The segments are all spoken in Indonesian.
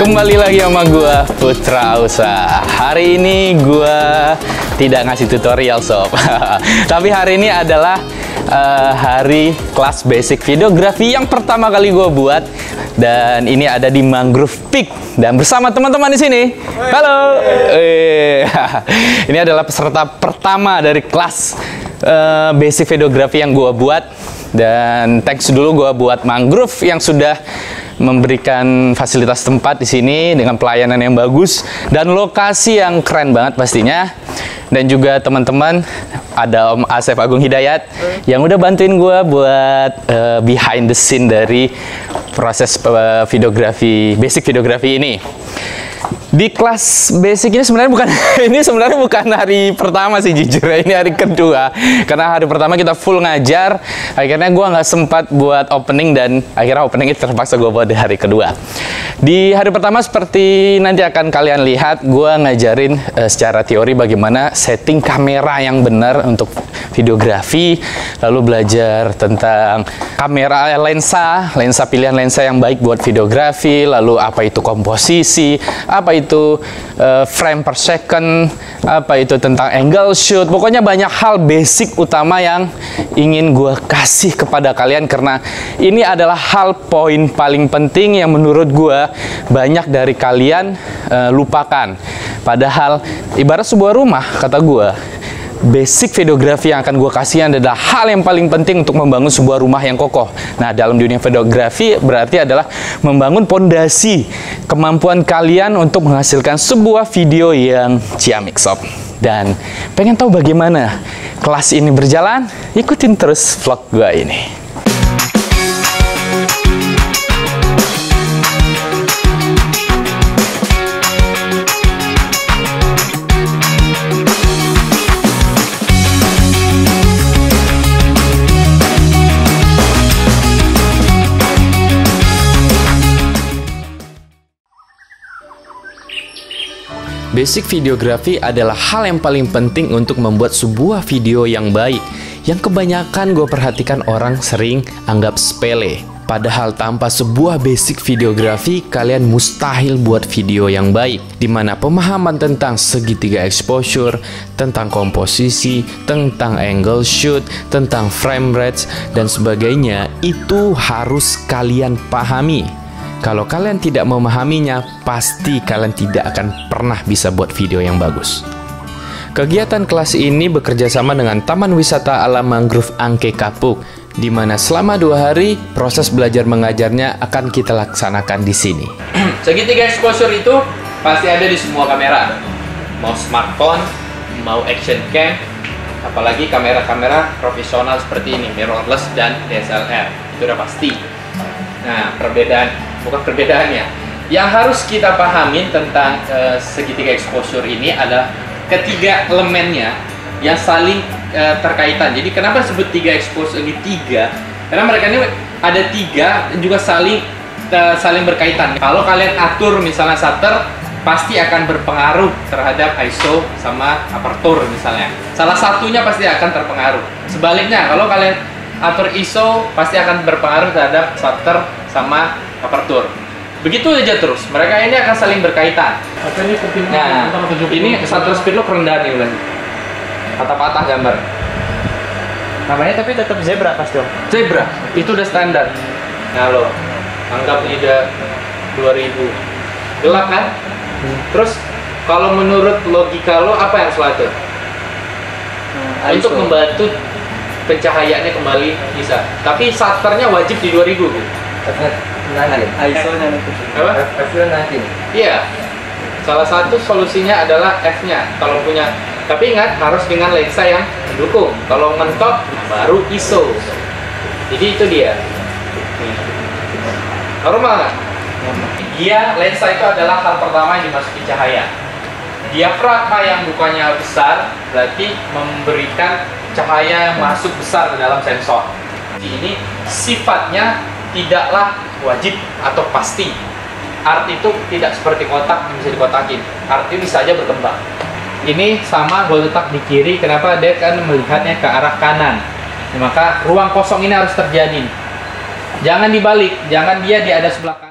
Kembali lagi sama gua Putra Ausa. Hari ini gua tidak ngasih tutorial sob. Tapi hari ini adalah eh, hari kelas basic videografi yang pertama kali gua buat dan ini ada di Mangrove Peak dan bersama teman-teman di sini. Halo. Eh, ini adalah peserta pertama dari kelas eh, basic videografi yang gua buat dan thanks dulu gua buat Mangrove yang sudah memberikan fasilitas tempat di sini dengan pelayanan yang bagus dan lokasi yang keren banget pastinya. Dan juga teman-teman ada Om Asep Agung Hidayat yang udah bantuin gua buat eh, behind the scene dari proses eh, videografi, basic videografi ini. Di kelas basic ini sebenarnya bukan ini sebenarnya bukan hari pertama sih jujur ya. Ini hari kedua. Karena hari pertama kita full ngajar. Akhirnya gua nggak sempat buat opening dan akhirnya opening itu terpaksa gua buat di hari kedua. Di hari pertama seperti nanti akan kalian lihat gua ngajarin eh, secara teori bagaimana setting kamera yang benar untuk videografi lalu belajar tentang kamera lensa lensa pilihan lensa yang baik buat videografi lalu apa itu komposisi apa itu eh, frame per second, apa itu tentang angle shoot. Pokoknya banyak hal basic utama yang ingin gue kasih kepada kalian karena ini adalah hal poin paling penting yang menurut gue banyak dari kalian eh, lupakan. Padahal ibarat sebuah rumah kata gue basic videografi yang akan gue kasih adalah hal yang paling penting untuk membangun sebuah rumah yang kokoh. Nah, dalam dunia videografi berarti adalah membangun pondasi kemampuan kalian untuk menghasilkan sebuah video yang ciamik sob. Dan pengen tahu bagaimana kelas ini berjalan? Ikutin terus vlog gue ini. Basic videografi adalah hal yang paling penting untuk membuat sebuah video yang baik. Yang kebanyakan gue perhatikan orang sering anggap sepele. Padahal tanpa sebuah basic videografi, kalian mustahil buat video yang baik. Di mana pemahaman tentang segitiga exposure, tentang komposisi, tentang angle shoot, tentang frame rates, dan sebagainya, itu harus kalian pahami. Kalau kalian tidak memahaminya, pasti kalian tidak akan pernah bisa buat video yang bagus. Kegiatan kelas ini bekerja sama dengan Taman Wisata Alam Mangrove Angke Kapuk, di mana selama dua hari proses belajar mengajarnya akan kita laksanakan di sini. Segitiga exposure itu pasti ada di semua kamera, mau smartphone, mau action cam, apalagi kamera-kamera profesional seperti ini, mirrorless dan DSLR, itu udah pasti. Nah, perbedaan bukan perbedaannya. Yang harus kita pahamin tentang uh, segitiga exposure ini adalah ketiga elemennya yang saling uh, terkaitan. Jadi kenapa disebut tiga exposure ini tiga? Karena mereka ini ada tiga juga saling uh, saling berkaitan. Kalau kalian atur misalnya shutter pasti akan berpengaruh terhadap ISO sama aperture misalnya. Salah satunya pasti akan terpengaruh. Sebaliknya kalau kalian atur ISO pasti akan berpengaruh terhadap shutter sama aperture. Begitu aja terus. Mereka ini akan saling berkaitan. ini penting Nah, ini shutter speed lo kerendahan nih Ulan. Patah-patah gambar. namanya tapi tetap zebra pasti dong. Zebra, itu udah standar. Nah lo, anggap ini udah 2000. Gelap kan? Terus kalau menurut logika lo apa yang salah tuh? Untuk membantu pencahayaannya kembali bisa. Tapi shutternya wajib di 2000 gitu. ISO-nya nanti. Apa? F-nya nanti. Iya. Salah satu solusinya adalah F-nya kalau punya. Tapi ingat harus dengan lensa yang mendukung. Kalau mentok baru ISO. Jadi itu dia. Normal nggak? Dia lensa itu adalah hal pertama yang dimasuki cahaya. Diafragma yang bukanya besar berarti memberikan cahaya yang masuk besar ke dalam sensor. Ini sifatnya tidaklah wajib atau pasti. Art itu tidak seperti kotak yang bisa dikotakin. Art itu bisa aja berkembang. Ini sama gue letak di kiri. Kenapa dia kan melihatnya ke arah kanan? Maka ruang kosong ini harus terjadi. Jangan dibalik, jangan dia di ada sebelah kanan.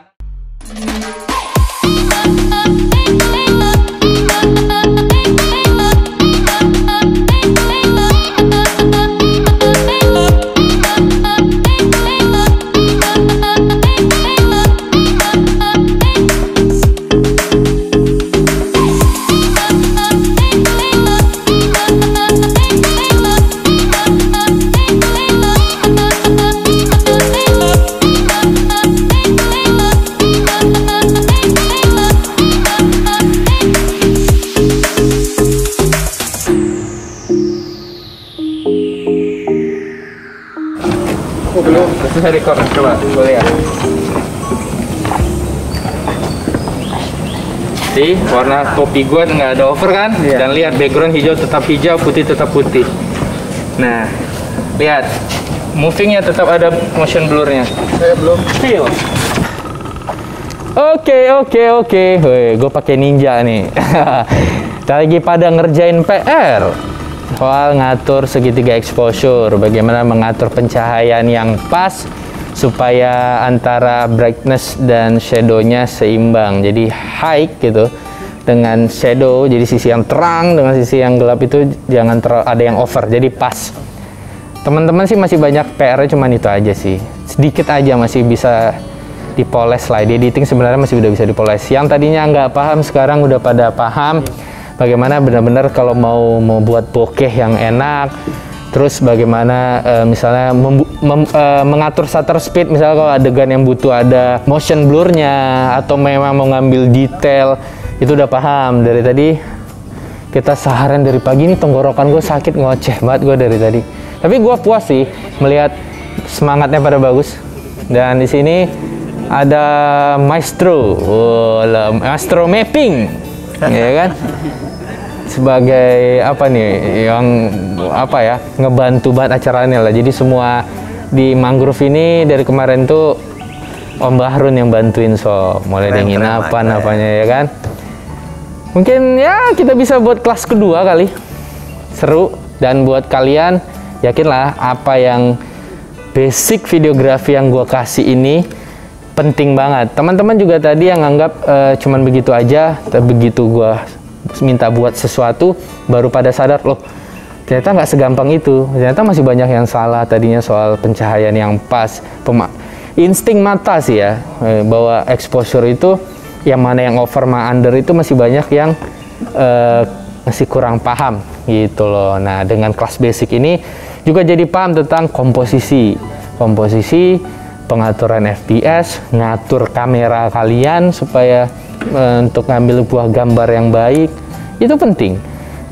See, warna topi gue nggak ada over kan? Iya. Dan lihat background hijau tetap hijau, putih tetap putih. Nah, lihat movingnya tetap ada motion blurnya. Saya belum. Feel. Oke oke oke, gue pakai ninja nih. Kita lagi pada ngerjain PR soal ngatur segitiga exposure, bagaimana mengatur pencahayaan yang pas supaya antara brightness dan shadow-nya seimbang. Jadi high gitu dengan shadow, jadi sisi yang terang dengan sisi yang gelap itu jangan terlalu ada yang over, jadi pas. Teman-teman sih masih banyak PR-nya cuman itu aja sih. Sedikit aja masih bisa dipoles lah. Di editing sebenarnya masih udah bisa dipoles. Yang tadinya nggak paham sekarang udah pada paham bagaimana benar-benar kalau mau mau buat bokeh yang enak. Terus bagaimana eh, misalnya membu- mem- eh, mengatur shutter speed misalnya kalau adegan yang butuh ada motion blurnya atau memang mau ngambil detail itu udah paham. Dari tadi kita seharian dari pagi ini tenggorokan gue sakit ngoceh banget gue dari tadi. Tapi gue puas sih melihat semangatnya pada bagus. Dan di sini ada maestro oh, maestro mapping ya kan sebagai apa nih yang apa ya ngebantu banget acaranya lah. Jadi semua di mangrove ini dari kemarin tuh Om Bahrun yang bantuin so mulai dari banget. apanya ya kan? Mungkin ya kita bisa buat kelas kedua kali. Seru dan buat kalian yakinlah apa yang basic videografi yang gua kasih ini penting banget. Teman-teman juga tadi yang anggap eh, cuman begitu aja tapi begitu gua minta buat sesuatu baru pada sadar loh ternyata nggak segampang itu. Ternyata masih banyak yang salah tadinya soal pencahayaan yang pas. Pema- insting mata sih ya eh, bahwa exposure itu yang mana yang over sama under itu masih banyak yang eh, masih kurang paham gitu loh. Nah dengan kelas basic ini juga jadi paham tentang komposisi. Komposisi pengaturan FPS ngatur kamera kalian supaya untuk ngambil buah gambar yang baik itu penting.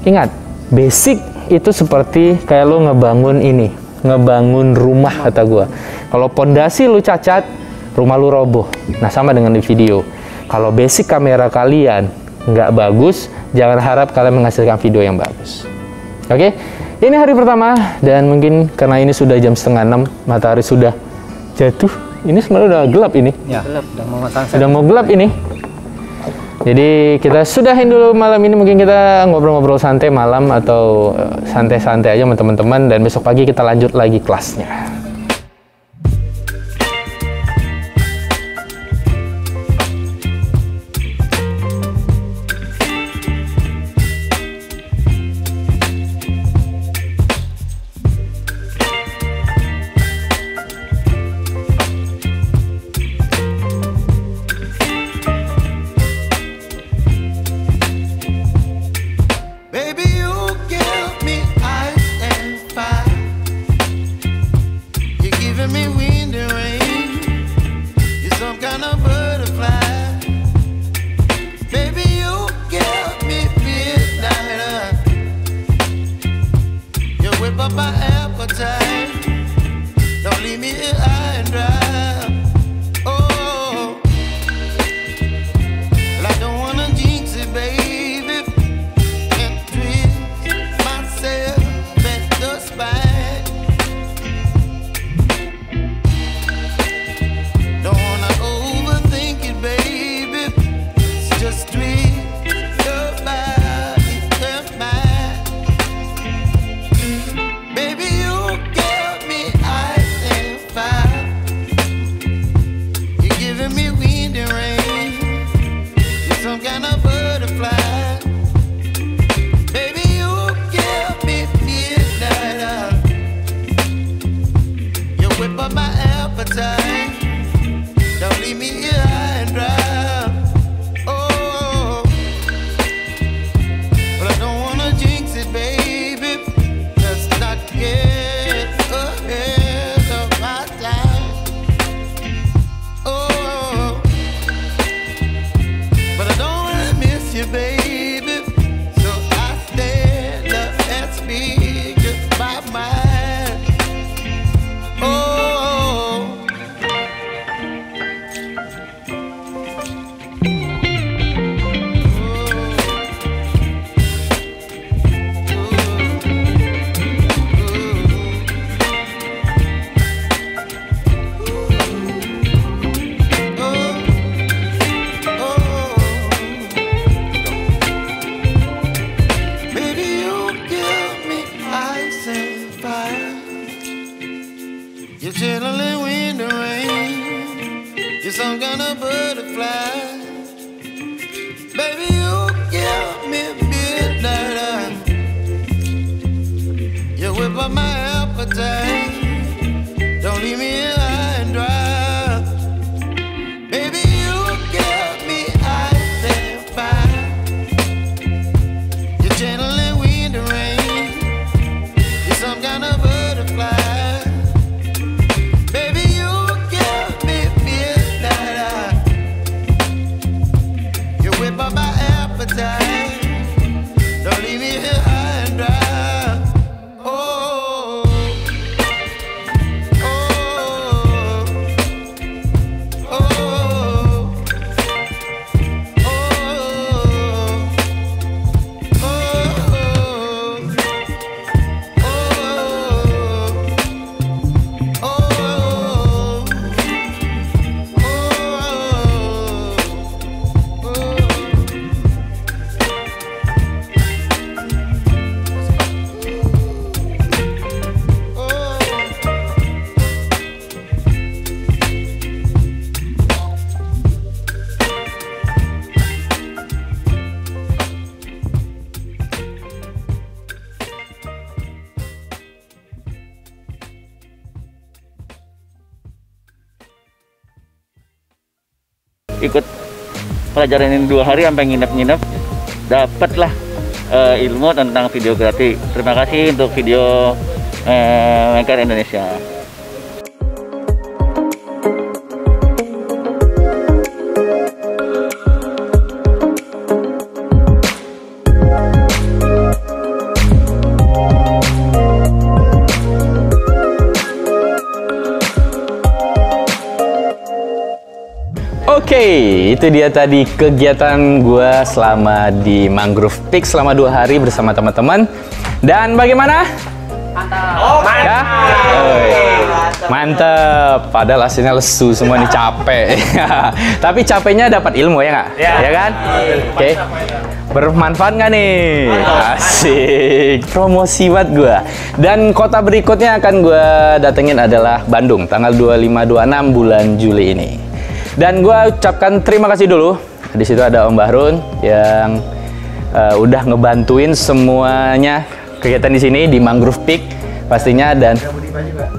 Ingat basic itu seperti kayak lo ngebangun ini ngebangun rumah kata gua. Kalau pondasi lu cacat rumah lu roboh. Nah sama dengan di video. Kalau basic kamera kalian nggak bagus jangan harap kalian menghasilkan video yang bagus. Oke? Ini hari pertama dan mungkin karena ini sudah jam setengah enam matahari sudah jatuh. Ini sebenarnya udah gelap ini. Ya. Gelap, udah mau sudah mau gelap ini. Jadi kita sudahin dulu malam ini mungkin kita ngobrol-ngobrol santai malam atau eh, santai-santai aja sama teman-teman dan besok pagi kita lanjut lagi kelasnya. a day uh, ikut pelajaran ini dua hari sampai nginep-nginep dapatlah eh, ilmu tentang videografi. Terima kasih untuk video eh, Maker Indonesia itu dia tadi kegiatan gua selama di Mangrove Peak selama dua hari bersama teman-teman. Dan bagaimana? Mantap. Ya? Oi. Mantep. Padahal aslinya lesu semua nih capek. Tapi capeknya dapat ilmu ya nggak? Ya. kan? Oke. Bermanfaat nggak nih? Asik. Promosi buat gua. Dan kota berikutnya akan gua datengin adalah Bandung tanggal 25 26 bulan Juli ini. Dan gue ucapkan terima kasih dulu. Di situ ada Om Bahrun yang eh, udah ngebantuin semuanya kegiatan di sini di Mangrove Peak pastinya dan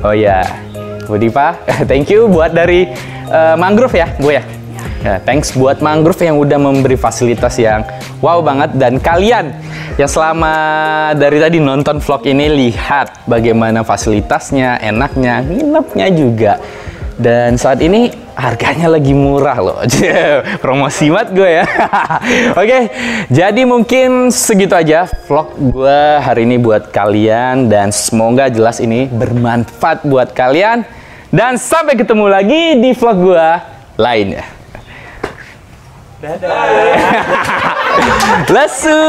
Oh ya, Budipa, thank you buat dari eh, Mangrove ya, gue ya. Ya, thanks buat Mangrove yang udah memberi fasilitas yang wow banget dan kalian yang selama dari tadi nonton vlog ini lihat bagaimana fasilitasnya, enaknya, nginepnya juga. Dan saat ini harganya lagi murah loh. Promosi banget gue ya. Oke, jadi mungkin segitu aja vlog gue hari ini buat kalian dan semoga jelas ini bermanfaat buat kalian. Dan sampai ketemu lagi di vlog gue lainnya. Dadah. Lesu.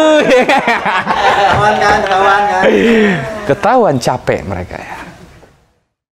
Kawan kan, kawan kan. Ketahuan capek mereka ya.